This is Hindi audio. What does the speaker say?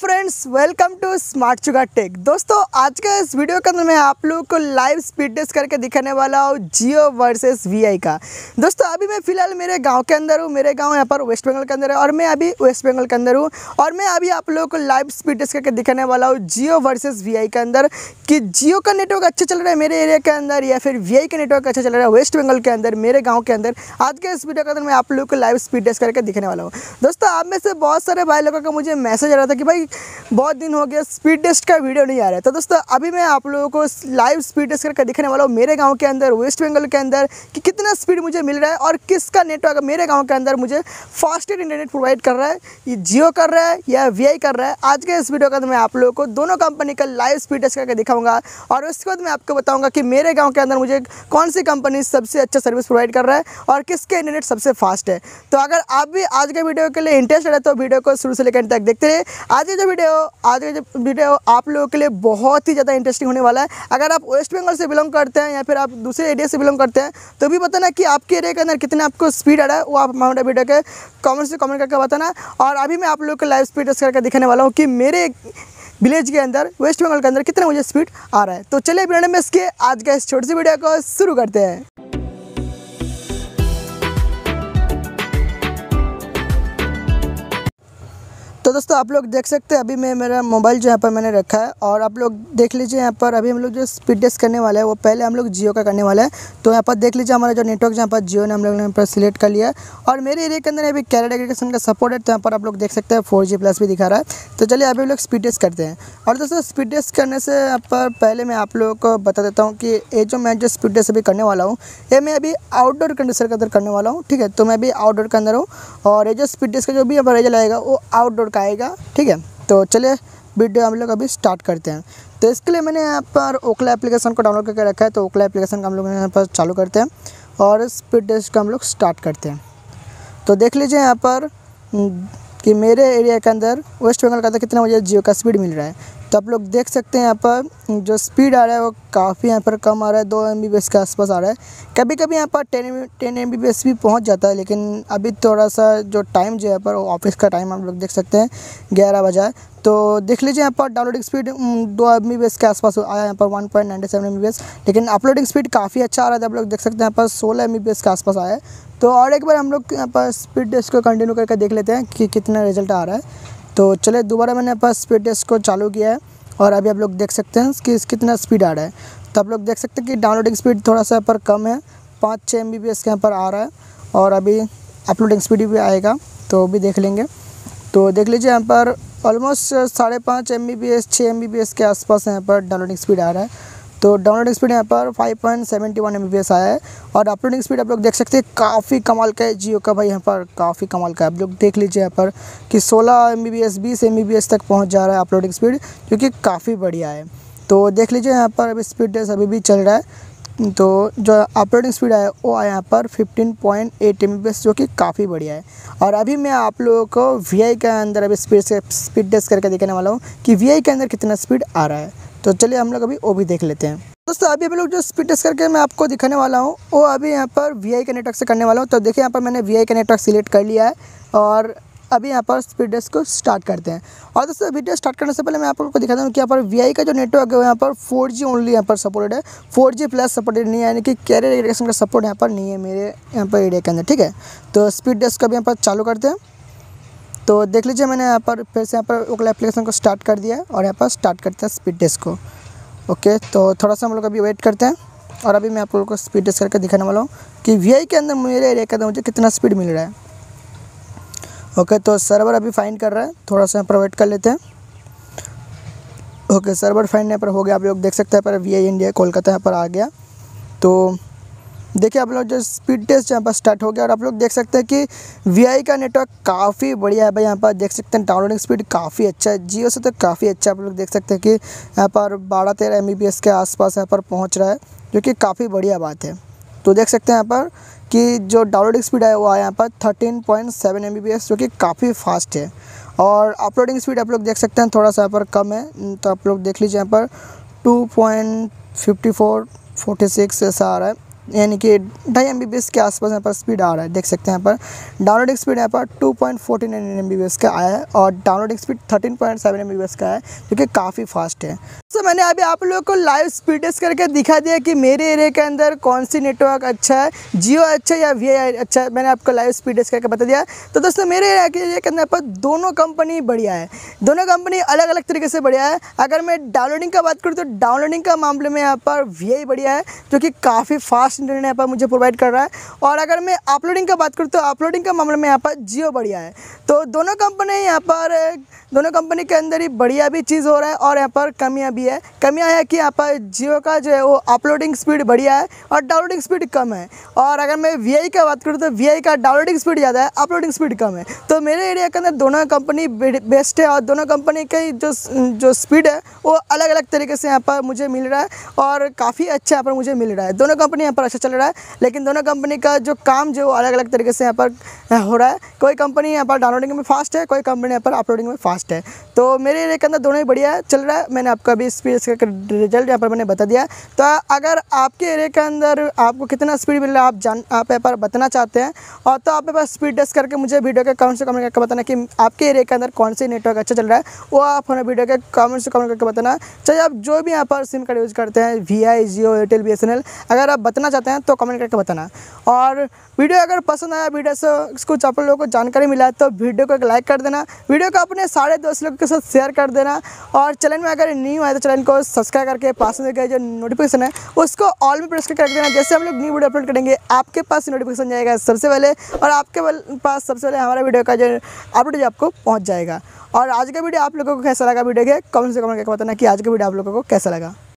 फ्रेंड्स वेलकम टू स्मार्ट चुगा टेक दोस्तों, आज का इस वीडियो के अंदर मैं आप लोगों को लाइव स्पीड टेस्ट करके दिखाने वाला हूँ जियो वर्सेस वीआई का। दोस्तों, अभी मैं फ़िलहाल मेरे गाँव के अंदर हूँ, मेरे गाँव यहाँ पर वेस्ट बंगाल के अंदर है और मैं अभी वेस्ट बंगाल के अंदर हूँ और मैं अभी आप लोगों को लाइव स्पीड टेस्ट करके दिखाने वाला हूँ जियो वर्सेज वी के अंदर कि जियो का नेटवर्क अच्छा चल रहा है मेरे एरिया के अंदर या फिर वी का नेटवर्क अच्छा चल रहा है वेस्ट बंगाल के अंदर, मेरे गाँव के अंदर। आज के इस वीडियो के अंदर मैं आप लोगों को लाइव स्पीड टेस्ट करके दिखाने वाला हूँ। दोस्तों, आप में से बहुत सारे भाई लोगों का मुझे मैसेज आ रहा था कि भाई बहुत दिन हो गया स्पीड टेस्ट का वीडियो नहीं आ रहा है। तो दोस्तों, अभी मैं आप लोगों को लाइव स्पीड टेस्ट करके दिखाने वाला हूँ, मेरे गाँव के अंदर वेस्ट बंगाल के अंदर, कि कितना स्पीड मुझे मिल रहा है और किसका नेटवर्क मेरे गाँव के अंदर मुझे फास्टेड इंटरनेट प्रोवाइड कर रहा है जियो कर रहा है या वी कर रहा है, आज के इस वीडियो के अंदर मैं आप लोगों को दोनों कंपनी का लाइव स्पीड टेस्ट करके दिखाऊँगा और उसके बाद मैं आपको बताऊँगा कि मेरे गाँव के अंदर मुझे कौन सी कंपनी सबसे अच्छा सर्विस प्रोवाइड कर रहा है और किसके इंटरनेट सबसे फास्ट है। तो अगर आप भी आज के वीडियो के लिए इंटरेस्टेड है तो वीडियो को शुरू से लेकर तक देखते रहे आज की जो वीडियो आज का जो वीडियो आप लोगों के लिए बहुत ही ज़्यादा इंटरेस्टिंग होने वाला है। अगर आप वेस्ट बंगाल से बिलोंग करते हैं या फिर आप दूसरे एरिया से बिलोंग करते हैं तो भी बताना कि आपके एरिया के अंदर कितना आपको स्पीड आ रहा है, वो आप हमारे वीडियो के कमेंट से कमेंट करके बताना। और अभी मैं आप लोग को लाइव स्पीड टेस्ट करके दिखाने वाला हूँ कि मेरे विलेज के अंदर वेस्ट बंगाल के अंदर कितना मुझे स्पीड आ रहा है। तो चलिए बिना में इसके आज का इस छोटी सी वीडियो को शुरू करते हैं। तो दोस्तों, आप लोग देख सकते हैं, अभी मैं, मेरा मोबाइल जो यहाँ पर मैंने रखा है, और आप लोग देख लीजिए यहाँ पर, अभी हम लोग जो स्पीड टेस्ट करने वाला है, वो पहले हम लोग जियो का करने वाला है। तो यहाँ पर देख लीजिए, हमारा जो नेटवर्क जहाँ पर जियो ने हम लोग ने यहाँ पर सिलेक्ट कर लिया और मेरे एरिया के अंदर अभी कैरेट एग्रीकेशन का सपोर्ट है तो यहाँ पर आप लोग देख सकते हैं फोर प्लस भी दिखा रहा है। तो चलिए, अभी हम लोग स्पीड टेस्ट करते हैं। और दोस्तों स्पीड टेस्ट करने से यहाँ पर पहले मैं आप लोगों को बता देता हूँ कि ये जो मैं जो स्पीड टेस्ट अभी करने वाला हूँ, ये मैं अभी आउटडोर कंडीशन के अंदर करने वाला हूँ, ठीक है? तो मैं अभी आउटडोर के अंदर हूँ, और ये जो स्पीड टेस्ट का जो भी यहाँ पर रिज़ल्ट आएगा, वो आउटडोर का आएगा ठीक है? तो चलिए वीडियो हम लोग अभी स्टार्ट करते हैं। तो इसके लिए मैंने यहाँ पर ओकला एप्लीकेशन को डाउनलोड करके रखा है तो ओकला एप्लीकेशन का हम लोग यहाँ पर चालू करते हैं और स्पीड टेस्ट का हम लोग स्टार्ट करते हैं। तो देख लीजिए यहाँ पर हम्म, कि मेरे एरिया के अंदर वेस्ट बंगाल का अंदर कितना मुझे जियो का स्पीड मिल रहा है। तो आप लोग देख सकते हैं यहाँ पर, जो स्पीड आ रहा है वो काफ़ी यहाँ पर कम आ रहा है, दो एम के आसपास आ रहा है। कभी कभी यहाँ पर टेन टेन एम भी पहुँच जाता है, लेकिन अभी थोड़ा सा जो टाइम जो है पर ऑफ़िस का टाइम आप लोग देख सकते हैं, ग्यारह बजे तो देख लीजिए यहाँ पर डाउनलोडिंग स्पीड दो एम के आसपास आया यहाँ पर वन पॉइंट सेवन लेकिन अपलोडिंग स्पीड काफ़ी अच्छा आ रहा था आप लोग देख सकते हैं यहाँ पर सोलह एम के आसपास आया है। तो और एक बार हम लोग यहाँ पर स्पीड टेस्ट को कंटिन्यू करके देख लेते हैं कि कितना रिज़ल्ट आ रहा है। तो चले दोबारा मैंने पास स्पीड टेस्ट को चालू किया है और अभी आप लोग देख सकते हैं कि कितना स्पीड आ रहा है। तो आप लोग देख सकते हैं कि डाउनलोडिंग स्पीड थोड़ा सा पर कम है पाँच छः एम बी के यहाँ पर आ रहा है और अभी अपलोडिंग स्पीड भी आएगा तो भी देख लेंगे। तो देख लीजिए यहाँ पर ऑलमोस्ट साढ़े पाँच एम बी बी एस छः एम बी बी एस के आसपास यहाँ पर डाउनलोडिंग स्पीड आ रहा है। तो डाउनलोडिंग स्पीड यहाँ पर 5.71 पॉइंट आया है और अपलोडिंग स्पीड आप लोग देख सकते हैं, काफ़ी कमाल का है, जियो का भाई यहाँ पर काफ़ी कमाल का है। आप लोग देख लीजिए यहाँ पर कि 16 एम बी बी एस बीस एम तक पहुँच जा रहा है अपलोडिंग स्पीड जो कि काफ़ी बढ़िया है। तो देख लीजिए यहाँ पर अभी स्पीड टेस्ट अभी भी चल रहा है। तो जो अपलोडिंग स्पीड है, वो आया यहाँ पर 15.8 पॉइंट जो कि काफ़ी बढ़िया है। और अभी मैं आप लोगों को वी के अंदर अभी स्पीड से स्पीड टेस्ट करके दिखाने वाला हूँ कि वी के अंदर कितना स्पीड आ रहा है। तो चलिए हम लोग अभी वो भी देख लेते हैं। दोस्तों, अभी हम लोग जो स्पीड टेस्ट करके मैं आपको दिखाने वाला हूँ, वो अभी यहाँ पर वी के नेटवर्क से करने वाला हूँ। तो देखिए, यहाँ पर मैंने वी का नेटवर्क सिलेक्ट कर लिया है और अभी यहाँ पर स्पीड टेस्ट को स्टार्ट करते हैं। और दोस्तों वीडियो स्टार्ट करने से पहले मैं आप लोगों को दिखाता हूँ कि यहाँ पर वीआई का जो नेटवर्क है यहाँ पर फोर जी ओनली यहाँ पर सपोर्टेड है। फोर जी प्लस सपोर्टेड नहीं है, यानी कि कैरियर एग्रेशन का सपोर्ट यहाँ पर नहीं है मेरे यहाँ पर एरिया के अंदर, ठीक है? तो स्पीड टेस्ट को अभी यहाँ पर चालू करते हैं। तो देख लीजिए मैंने यहाँ पर फिर से यहाँ पर ओकला एप्लीकेशन को स्टार्ट कर दिया और यहाँ पर स्टार्ट करते हैं स्पीड टेस्ट को। ओके तो थोड़ा सा हम लोग अभी वेट करते हैं और अभी मैं आप लोगों को स्पीड टेस्ट करके दिखाने वाला हूँ कि वीआई के अंदर मेरे एरिया के अंदर मुझे कितना स्पीड मिल रहा है। ओके तो सर्वर अभी फाइन कर रहा है, थोड़ा सा यहाँ पर वेट कर लेते हैं। ओके सर्वर फाइन यहाँ पर हो गया, आप लोग देख सकते हैं पर वीआई इंडिया कोलकाता यहाँ पर आ गया। तो देखिए आप लोग जो स्पीड टेस्ट यहाँ पर स्टार्ट हो गया और आप लोग देख सकते हैं कि वीआई का नेटवर्क काफ़ी बढ़िया है भाई। यहाँ पर देख सकते हैं डाउनलोडिंग स्पीड काफ़ी अच्छा है। जियो से तो काफ़ी अच्छा आप लोग देख सकते हैं कि यहाँ पर बारह तेरह एम के आसपास यहाँ पर पहुँच रहा है, जो कि काफ़ी बढ़िया बात है। तो देख सकते हैं यहाँ पर कि जो डाउनलोडिंग स्पीड है, वो आया यहाँ पर थर्टीन पॉइंट सेवन एम जो कि काफ़ी फास्ट है। और अपलोडिंग स्पीड आप लोग देख सकते हैं थोड़ा सा यहाँ पर कम है। तो आप लोग देख लीजिए यहाँ पर two point fifty four forty six ऐसा आ रहा है। यानी कि ढाई एम के आसपास यहाँ पर स्पीड आ रहा है, देख सकते हैं यहाँ पर। डाउनलोडिंग स्पीड यहाँ पर टू पॉइंट फोर्टी नाइन का आया है और downloading speed thirteen point seven M का है, जो कि काफ़ी फास्ट है। तो मैंने अभी आप लोगों को लाइव स्पीड टेस्ट करके दिखा दिया कि मेरे एरिया के अंदर कौन सी नेटवर्क अच्छा है जियो अच्छा है या वी अच्छा है, मैंने आपको लाइव स्पीड टेस्ट करके बता दिया। तो दोस्तों, मेरे एरिया के एरिया के अंदर पर दोनों कंपनी बढ़िया है। दोनों कंपनी अलग अलग तरीके से बढ़िया है। अगर मैं डाउनलोडिंग का बात करूँ तो डाउनलोडिंग का मामले में यहाँ पर वी बढ़िया है, जो कि काफ़ी फास्ट इंटरनेट यहाँ पर मुझे प्रोवाइड कर रहा है। और अगर मैं अपलोडिंग का बात करूँ तो अपलोडिंग का मामले में यहाँ पर जियो बढ़िया है। तो दोनों कंपनी यहाँ पर दोनों कंपनी के अंदर ही बढ़िया भी चीज़ हो रहा है और यहाँ पर कमियाँ भी है। कमियाँ है कि यहाँ पर जियो का जो है वो अपलोडिंग स्पीड बढ़िया है और डाउनलोडिंग स्पीड कम है। और अगर मैं वी आई का बात करूँ तो वी आई का डाउनलोडिंग स्पीड ज़्यादा है अपलोडिंग स्पीड कम है। तो मेरे एरिया के अंदर दोनों कंपनी बेस्ट है और दोनों कंपनी की जो जो स्पीड है वो अलग अलग तरीके से यहाँ पर मुझे मिल रहा है और काफ़ी अच्छा यहाँ पर मुझे मिल रहा है। दोनों कंपनी यहाँ पर अच्छा चल रहा है, लेकिन दोनों कंपनी का जो काम जो अलग अलग तरीके से यहाँ पर हो रहा है। कोई कंपनी यहाँ पर डाउनलोडिंग में फास्ट है, कोई कंपनी यहाँ पर अपलोडिंग में फास्ट है। तो मेरे एरिया के अंदर दोनों ही बढ़िया चल रहा है। मैंने आपको अभी स्पीड का रिज़ल्ट यहाँ पर मैंने बता दिया। तो अगर आपके एरिया के अंदर आपको कितना स्पीड मिल रहा है, आप जान आप यहाँ पर बताना चाहते हैं। और तो आप पास स्पीड टेस्ट करके मुझे वीडियो के कमेंट से कमेंट करके बताना कि आपके एरिया के अंदर कौन सी नेटवर्क अच्छा चल रहा है। वो आप हमें वीडियो के कमेंट से कमेंट करके बताना। चाहे आप जो भी यहाँ पर सिम कार्ड यूज़ करते हैं वी आई जियो एयरटेल बी अगर आप बताना चाहते हैं तो कमेंट करके बताना। और वीडियो अगर पसंद आया वीडियो से कुछ आप लोगों को जानकारी मिला तो वीडियो को एक लाइक कर देना। वीडियो को अपने सारे दोस्त लोगों के साथ शेयर कर देना। और चैनल में अगर न्यू आए तो चैनल को सब्सक्राइब करके पास में जो नोटिफिकेशन है, उसको ऑल में प्रेस कर देना। जैसे हम लोग न्यू वीडियो अपलोड करेंगे, आपके पास नोटिफिकेशन जाएगा सबसे पहले और आपके पास सबसे पहले हमारा वीडियो का जो अपडेट आपको पहुँच जाएगा। और आज का वीडियो आप लोगों को कैसा लगा? वीडियो के कमेंट से कमेंट करके बताना कि आज का वीडियो आप लोगों को कैसा लगा।